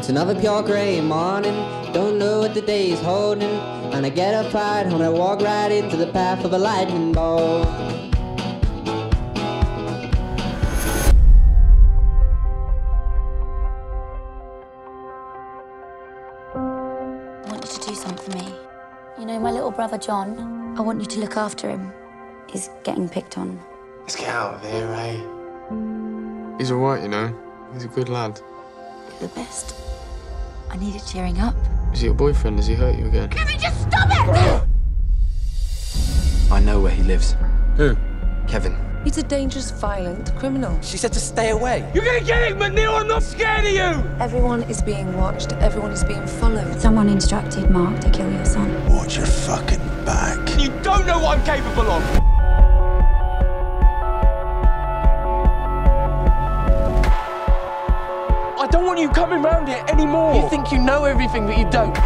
It's another pure grey morning, don't know what the day is holding. And I get up right home and I walk right into the path of a lightning bolt. I want you to do something for me. You know, my little brother John, I want you to look after him. He's getting picked on. Let's get out of here, eh? He's alright, you know. He's a good lad. You're the best. I need needed cheering up. Is he your boyfriend? Has he hurt you again? Can we just stop it? I know where he lives. Who? Kevin. He's a dangerous, violent criminal. She said to stay away. You're gonna get it, McNeil! I'm not scared of you! Everyone is being watched. Everyone is being followed. Someone instructed Mark to kill your son. Watch your fucking back. You don't know what I'm capable of! Don't want you coming round here anymore! You think you know everything, but you don't.